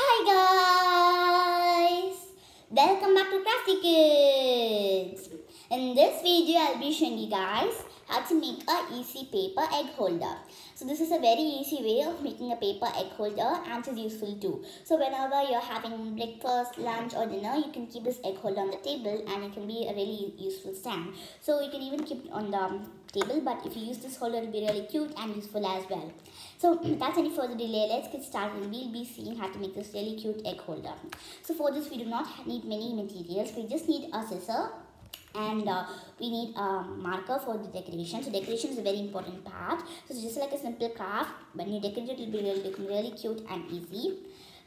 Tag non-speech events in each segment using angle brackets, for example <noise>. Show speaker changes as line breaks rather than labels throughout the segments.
Hi guys! Welcome back to Crafty Kids! In this video, I'll be showing you guys how to make a easy paper egg holder. So this is a very easy way of making a paper egg holder and it's useful too. So whenever you're having breakfast, lunch or dinner, you can keep this egg holder on the table and it can be a really useful stand. So you can even keep it on the table but if you use this holder, it'll be really cute and useful as well. So <clears throat> without any further delay, let's get started we'll be seeing how to make this really cute egg holder. So for this, we do not need many materials. We just need a scissor and uh, we need a marker for the decoration so decoration is a very important part so it's just like a simple craft when you decorate it will be really really cute and easy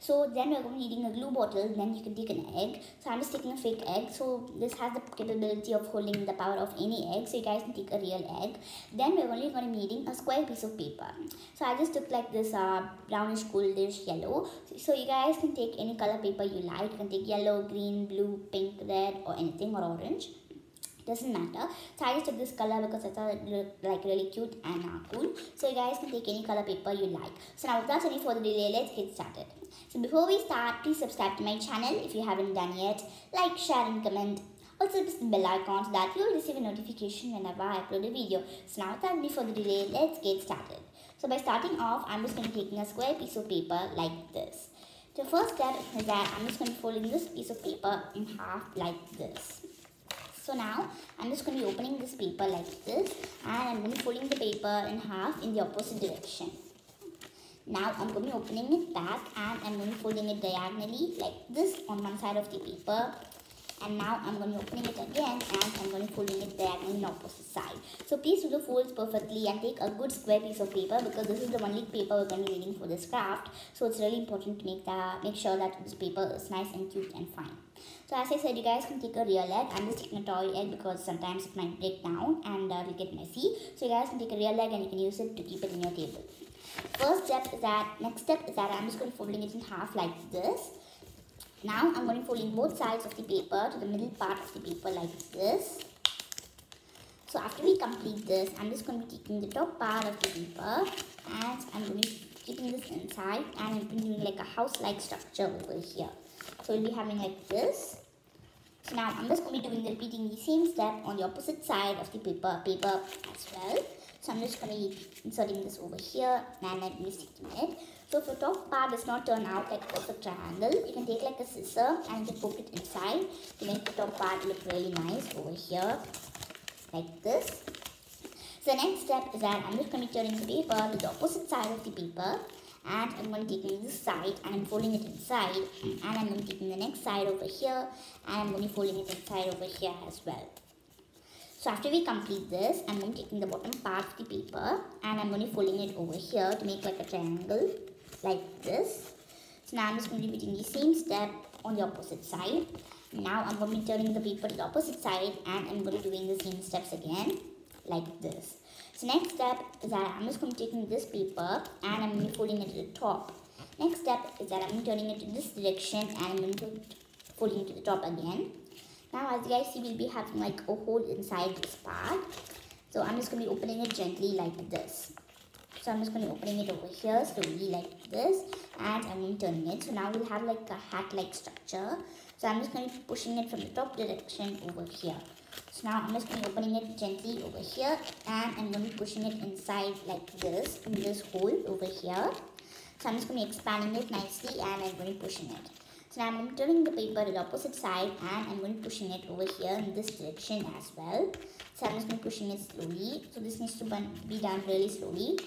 so then we're going to be needing a glue bottle then you can take an egg. So i'm just taking a fake egg. So this has the capability of holding the power of any egg. So you guys can take a real egg. Then we're only going to be needing a square piece of paper. So i just took like this uh, brownish goldish yellow. So you guys can take any color paper you like. You can take yellow green blue pink red or anything or orange doesn't matter. So i just took this color because i thought it looked like really cute and uh, cool. So you guys can take any color paper you like. So now without any further delay let's get started. So before we start please subscribe to my channel if you haven't done yet. Like share and comment. Also press the bell icon so that you'll receive a notification whenever i upload a video. So now without any further delay let's get started. So by starting off i'm just going to taking a square piece of paper like this. The first step is that i'm just going to folding this piece of paper in half like this so now I'm just going to be opening this paper like this and I'm going to be folding the paper in half in the opposite direction. Now I'm going to be opening it back and I'm going to be folding it diagonally like this on one side of the paper. And now I'm going to be opening it again and I'm going to be folding it diagonally on the opposite side. So please do the folds perfectly and take a good square piece of paper because this is the only paper we're going to be needing for this craft. So it's really important to make that make sure that this paper is nice and cute and fine. So as I said, you guys can take a real egg. I'm just taking a toy egg because sometimes it might break down and uh, it'll get messy. So you guys can take a real egg and you can use it to keep it in your table. First step is that, next step is that I'm just going to folding it in half like this. Now I'm going to fold in both sides of the paper to the middle part of the paper like this. So after we complete this, I'm just going to be taking the top part of the paper and I'm going to be keeping this inside and I'm doing like a house-like structure over here. So we'll be having like this. So now I'm just going to be doing the repeating the same step on the opposite side of the paper, paper as well. So I'm just going to be inserting this over here and I'm sticking it. So if the top part does not turn out like a perfect triangle, you can take like a scissor and you poke it inside to make the top part look really nice over here like this. So the next step is that I'm just going to be turning the paper to the opposite side of the paper and I'm going to take this side and I'm folding it inside and I'm going to take the next side over here and I'm going to be folding it inside over here as well. So after we complete this, I'm going to take the bottom part of the paper and I'm going to folding it over here to make like a triangle like this. So now I'm just going to be doing the same step on the opposite side. Now I'm going to be turning the paper to the opposite side and I'm going to be doing the same steps again like this. So next step is that I'm just going to be taking this paper and I'm going to be folding it to the top. Next step is that I'm turning it to this direction and I'm going to folding it to the top again. Now as you guys see we'll be having like a hole inside this part. So I'm just going to be opening it gently like this. So I'm just going to be opening it over here slowly like this and I'm going to turning it. So now we'll have like a hat-like structure. So I'm just going to be pushing it from the top direction over here. So now I'm just going to be opening it gently over here and I'm going to be pushing it inside like this in this hole over here. So I'm just going to be expanding it nicely and I'm going to be pushing it. So now I'm turning the paper to the opposite side and I'm going to pushing it over here in this direction as well. So I'm just going to pushing it slowly. So this needs to be done really slowly.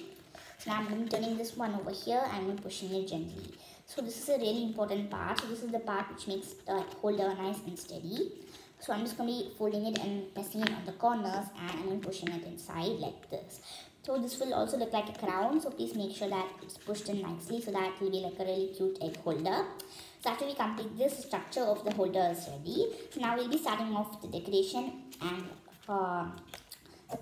So now I'm going to turning this one over here and I'm pushing it gently. So this is a really important part. So this is the part which makes the holder nice and steady. So I'm just going to be folding it and pressing it on the corners and I'm going to pushing it inside like this. So this will also look like a crown. So please make sure that it's pushed in nicely so that it will be like a really cute egg holder. So after we complete this structure of the holder is ready. So now we'll be starting off the decoration and uh,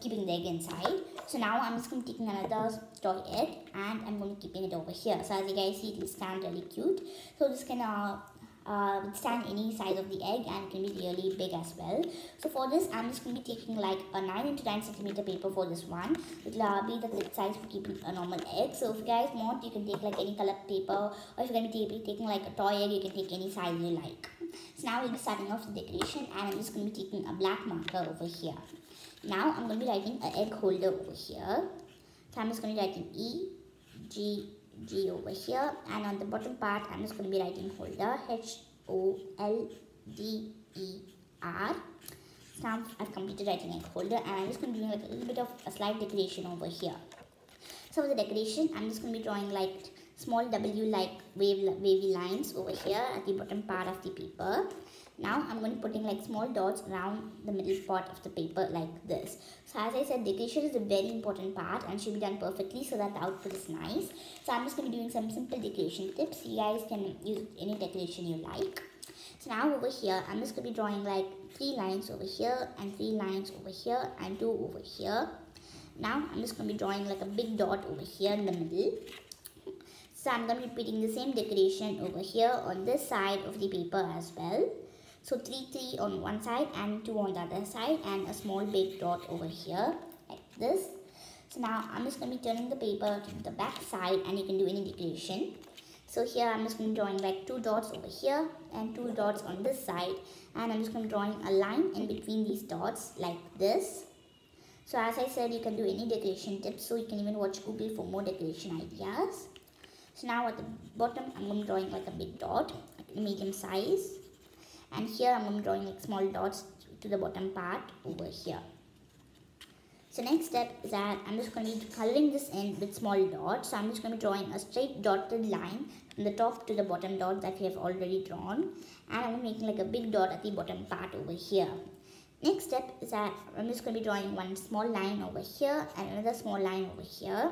keeping the egg inside. So now I'm just going to take another toy egg and I'm going to keeping it over here. So as you guys see it stand really cute. So this can uh, uh, withstand any size of the egg and can be really big as well. So for this, I'm just going to be taking like a 9 into 9 centimeter paper for this one. It will be the size for keeping a normal egg. So if you guys want, you can take like any color paper or if you're going to be taking like a toy egg, you can take any size you like. So now we'll be starting off the decoration and I'm just going to be taking a black marker over here. Now I'm going to be writing an egg holder over here. So I'm just going to be writing E, G, G over here. And on the bottom part I'm just going to be writing holder H O L D E R. So now I've completed writing egg holder and I'm just going to be doing like a little bit of a slight decoration over here. So for the decoration I'm just going to be drawing like small W like wave, wavy lines over here at the bottom part of the paper now I'm going to putting like small dots around the middle part of the paper like this. So as I said, decoration is a very important part and should be done perfectly so that the output is nice. So I'm just going to be doing some simple decoration tips. You guys can use any decoration you like. So now over here, I'm just going to be drawing like three lines over here and three lines over here and two over here. Now I'm just going to be drawing like a big dot over here in the middle. So I'm going to be repeating the same decoration over here on this side of the paper as well. So 3, 3 on one side and 2 on the other side and a small big dot over here like this. So now I'm just going to be turning the paper to the back side and you can do any decoration. So here I'm just going to be drawing like two dots over here and two dots on this side and I'm just going to be drawing a line in between these dots like this. So as I said you can do any decoration tips so you can even watch Google for more decoration ideas. So now at the bottom I'm going to drawing like a big dot, like medium size and here I'm drawing like small dots to the bottom part over here. So next step is that I'm just going to be coloring this in with small dots. So I'm just going to be drawing a straight dotted line from the top to the bottom dot that we have already drawn. And I'm making like a big dot at the bottom part over here. Next step is that I'm just going to be drawing one small line over here and another small line over here.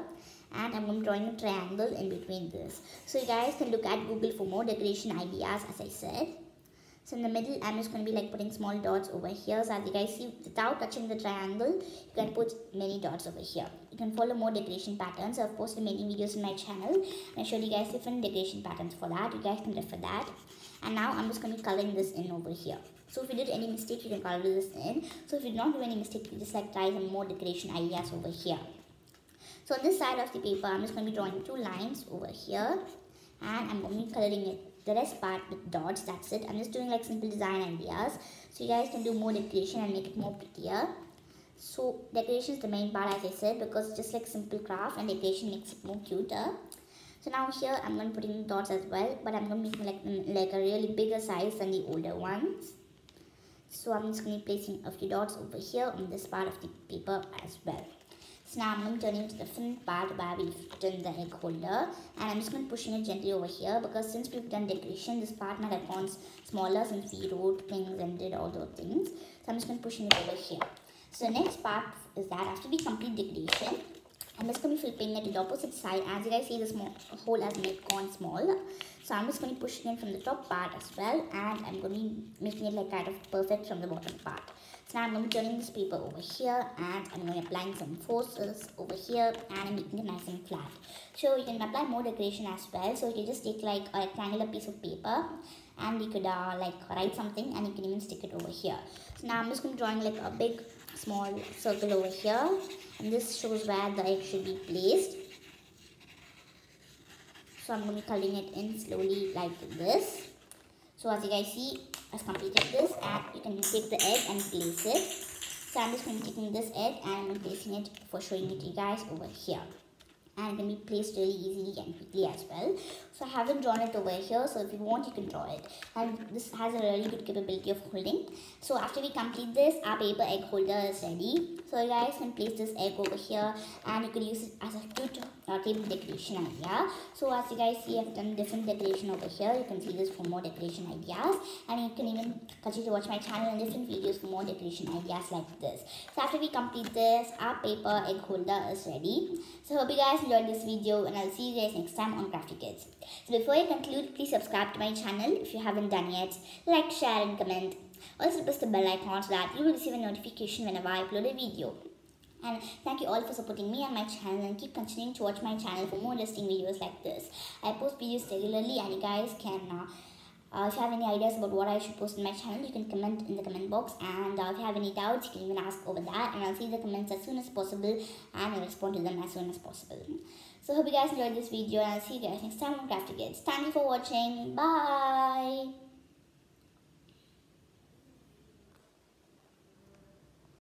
And I'm going to be drawing a triangle in between this. So you guys can look at Google for more decoration ideas as I said. So in the middle, I'm just going to be like putting small dots over here. So as you guys see, without touching the triangle, you can put many dots over here. You can follow more decoration patterns. I've posted many videos in my channel. And I showed you guys different decoration patterns for that. You guys can refer that. And now I'm just going to be coloring this in over here. So if you did any mistake, you can color this in. So if you don't do any mistake, you just like try some more decoration ideas over here. So on this side of the paper, I'm just going to be drawing two lines over here. And I'm going to be coloring it the rest part with dots that's it. I'm just doing like simple design ideas. So you guys can do more decoration and make it more prettier. So decoration is the main part as i said because it's just like simple craft and decoration makes it more cuter. So now here i'm going to put in dots as well but i'm going to make like mm, like a really bigger size than the older ones. So i'm just going to be placing a few dots over here on this part of the paper as well so now I'm going to turn it to the front part where we've done the egg holder and I'm just going to pushing it gently over here because since we've done decoration this part might have gone smaller since we wrote things and did all those things. So I'm just going to pushing it over here. So the next part is that after we complete decoration I'm just going to be flipping it to the opposite side. As you guys see, this small hole has made gone small. So I'm just going to push it in from the top part as well. And I'm going to be making it like kind of perfect from the bottom part. Now I'm going to be turning this paper over here and I'm going to applying some forces over here and I'm making it nice and flat. So you can apply more decoration as well. So you can just take like a rectangular piece of paper and you could uh, like write something and you can even stick it over here. So now I'm just going to drawing like a big small circle over here and this shows where the egg should be placed. So I'm going to be it in slowly like this. So as you guys see, I've completed this and you can take the egg and place it. So I'm just going to be taking this egg and I'm placing it for showing it to you guys over here and it can be placed really easily and quickly as well. So I haven't drawn it over here so if you want you can draw it and this has a really good capability of holding. So after we complete this our paper egg holder is ready. So you guys can place this egg over here and you could use it as a cute uh, table decoration idea. So as you guys see I've done different decoration over here. You can see this for more decoration ideas and you can even continue to watch my channel and different videos for more decoration ideas like this. So after we complete this our paper egg holder is ready. So hope you guys enjoyed this video and I'll see you guys next time on Crafty Kids. So before I conclude, please subscribe to my channel if you haven't done yet. Like, share and comment. Also press the bell icon so that you will receive a notification whenever I upload a video. And thank you all for supporting me and my channel and keep continuing to watch my channel for more interesting videos like this. I post videos regularly and you guys can uh, Uh, if you have any ideas about what I should post in my channel, you can comment in the comment box. And uh, if you have any doubts, you can even ask over that. And I'll see the comments as soon as possible and I'll respond to them as soon as possible. So hope you guys enjoyed this video and I'll see you guys next time on Crafty Kids. Thank you for watching. Bye.